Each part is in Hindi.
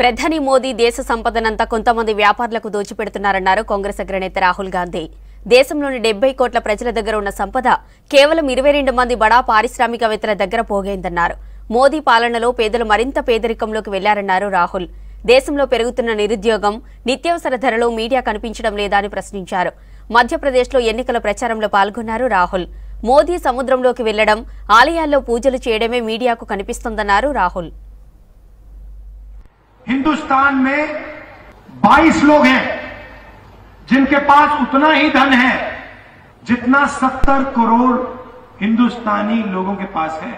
ప్రధాని మోదీ దేశ సంపదనంతా కొంతమంది వ్యాపారులకు దోచిపెడుతున్నారన్నారు కాంగ్రెస్ అగ్రనేత రాహుల్ గాంధీ. దేశంలోని డెబ్బై కోట్ల ప్రజల దగ్గర ఉన్న సంపద కేవలం ఇరవై రెండు మంది బడా పారిశ్రామికవేత్తల దగ్గర పోగైందన్నారు. మోదీ పాలనలో పేదలు మరింత పేదరికంలోకి వెళ్ళారన్నారు రాహుల్. దేశంలో పెరుగుతున్న నిరుద్యోగం నిత్యావసర ధరలు మీడియా కనిపించడం లేదా అని ప్రశ్నించారు. మధ్యప్రదేశ్లో ఎన్నికల ప్రచారంలో పాల్గొన్నారు రాహుల్. మోదీ సముద్రంలోకి వెళ్ళడం ఆలయాల్లో పూజలు చేయడమే మీడియాకు కనిపిస్తోందన్నారు రాహుల్. हिंदुस्तान में 22 लोग हैं, जिनके पास उतना ही धन है जितना 70 करोड़ हिंदुस्तानी लोगों के पास है।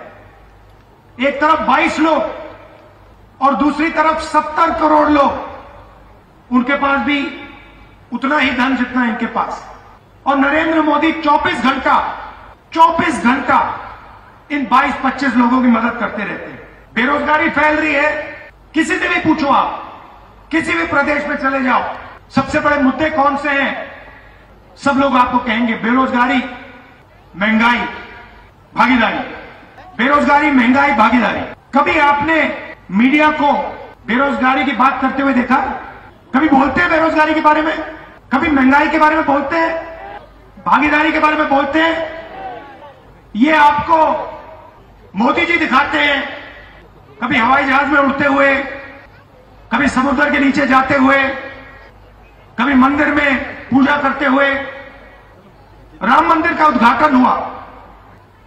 एक तरफ़ 22 लोग और दूसरी तरफ़ 70 करोड़ लोग। उनके पास भी उतना ही धन जितना इनके पास। और नरेंद्र मोदी 24 घंटा 24 घंटा इन 22-25 लोगों की मदद करते रहते हैं। बेरोजगारी फैल रही है किसी से भी पूछो आप। किसी भी प्रदेश में चले जाओ। सबसे बड़े मुद्दे कौन से हैं? सब लोग आपको कहेंगे, बेरोजगारी, महँगाई, भागीदारी। बेरोजगारी, महँगाई, भागीदारी। कभी आपने मीडिया को बेरोजगारी की बात करते हुए देखा? कभी बोलते हैं बेरोजगारी के बारे में? कभी महँगाई के बारे में बोलते हैं? भागीदारी के बारे में बोलते हैं? ये आपको मोदी जी दिखाते हैं। कभी हवाई जहाज़ में उड़ते हुए, कभी समुद्र के नीचे जाते हुए, कभी मंदिर में पूजा करते हुए, राम मंदिर का उद्घाटन हुआ।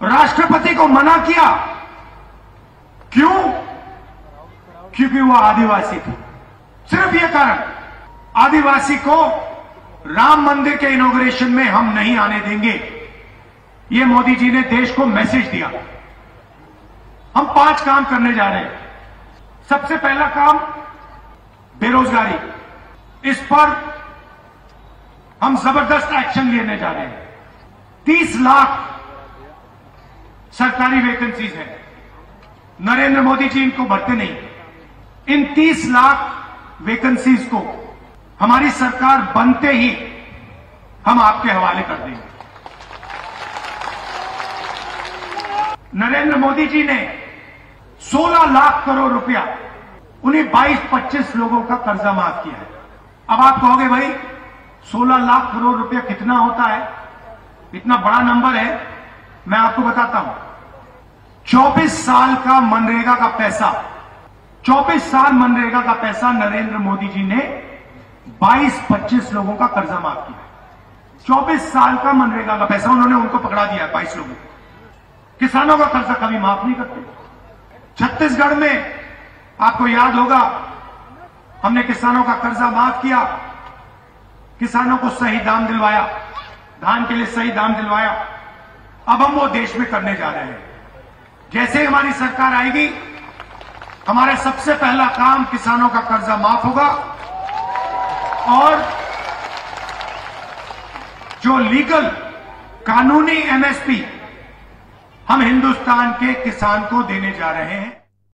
राष्ट्रपति को मना किया। क्यों? क्योंकि वह आदिवासी थे। सिर्फ़ यह कारण, आदिवासी को राम मंदिर के इनोग्रेशन में हम नहीं आने देंगे। ये मोदी जी ने देश को मैसेज दिया। हम पाँच काम करने जा रहे हैं। सबसे पहला काम, बेरोजगारी। इस पर हम ज़बरदस्त एक्शन लेने जा रहे हैं। तीस लाख सरकारी वैकेंसीज हैं। नरेंद्र मोदी जी इनको भरते नहीं। इन तीस लाख वैकेंसीज को हमारी सरकार बनते ही हम आपके हवाले कर देंगे। नरेंद्र मोदी जी ने 16 लाख करोड़ रुपया। उन्हीं 22-25 लोगों का कर्जा माफ़ किया है। अब आप कहोगे, भाई 16 लाख करोड़ रुपया कितना होता है? इतना बड़ा नंबर है। मैं आपको बताता हूँ। 24 साल का मनरेगा का पैसा 24 साल मनरेगा का पैसा नरेंद्र मोदी जी ने 22-25 लोगों का कर्जा माफ़ किया 24 साल का मनरेगा का पैसा उन्होंने उनको पकड़ा दिया 22 लोगों को। किसानों का कर्जा कभी माफ़ नहीं करते। छत्तीसगढ़ में आपको याद होगा, हमने किसानों का कर्जा माफ़ किया, किसानों को सही दाम दिलवाया, धान के लिए सही दाम दिलवाया। अब हम वो देश में करने जा रहे हैं। जैसे ही हमारी सरकार आएगी, हमारा सबसे पहला काम किसानों का कर्जा माफ़ होगा और जो लीगल कानूनी एमएसपी हम हिंदुस्तान के किसान को देने जा रहे हैं।